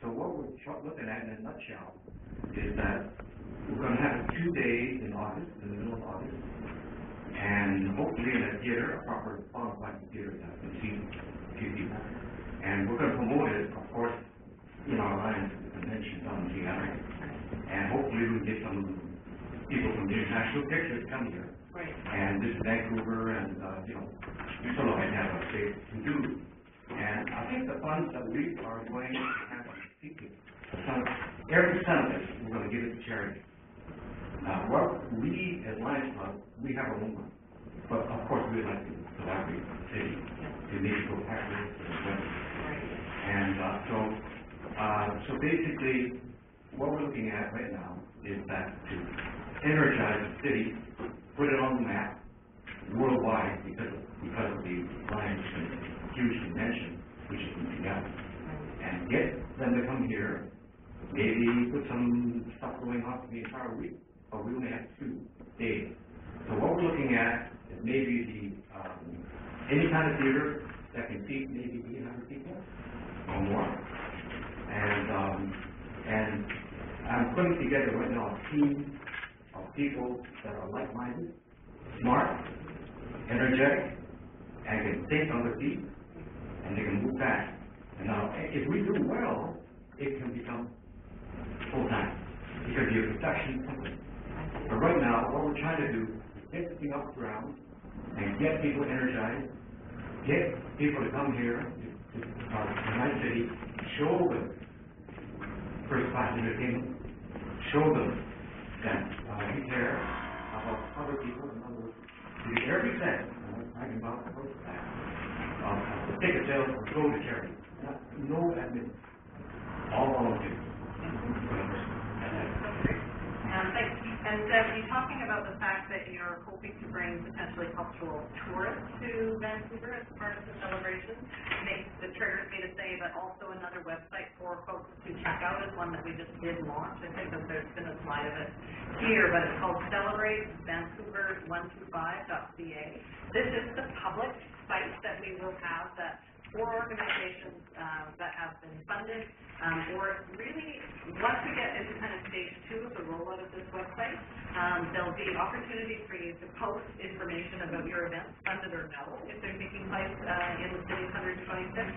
So what we're looking at in a nutshell is that we're gonna have two days in August, in the middle of August. And hopefully in a theater, a proper fide theater that can see a few people. And we're gonna promote it, of course, in our Lions convention down in Seattle. And hopefully we can get some people from the international pictures come here Right. and this is Vancouver and, uh, you know, might have a state to do. And I think the funds that we are going to have to seek it, some, every cent of it, we're gonna give it to charity. Now, what we as Lions Club, we have a own but of course, we'd like to collaborate with the city to maybe go backwards and. And, uh, so, uh, so basically, what we're looking at right now is that to energize the city, put it on the map worldwide because of, because of the Lions huge convention, which is in Seattle. And get them to come here, maybe put some stuff going on for the entire week, but we only have two days. So what we're looking at is maybe the, um, any kind of theater that can seat maybe eight hundred people or more. And, um, and I'm putting together right now a team of people that are like-minded, smart, energetic, and can think on their feet, and they can move fast. And now, if we do well, it can become full-time, because you're a production company. But right now, what we're trying to do is get the thing off the ground and get people energized, get people to come here to, to, my city, show them first class entertainment, show them that, uh, we care about other people, in other get every cent, I'm talking about the first class, the ticket sales will go to charity, no admin, all volunteer. Um, thanks. And, uh, you're talking about the fact that you're hoping to bring potentially cultural tourists to Vancouver as part of the celebration. Makes, it triggers me to say that also another website for folks to check out is one that we just did launch. I think that there's been a slide of it here, but it's called Celebrate Vancouver one two five dot ca. This is the public site that we will have that for organizations, um, that have been funded, um, or really, once we get into kind of stage two of the rollout of this website, um, there'll be opportunities for you to post information about your events, funded or no, if they're taking place, uh, in the and twenty-six.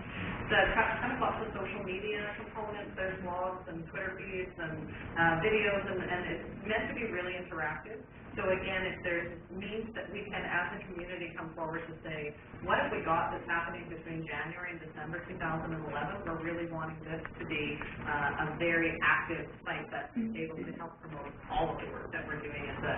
The kind kind of lots of social media components, there's blogs and Twitter feeds and, uh, videos, and, and it's meant to be really interactive. So again, if there's means that we can, as a community, come forward to say, what have we got that's happening between January and December two thousand and eleven? We're really wanting this to be, uh, a very active site that's able to help promote all of the work that we're doing in the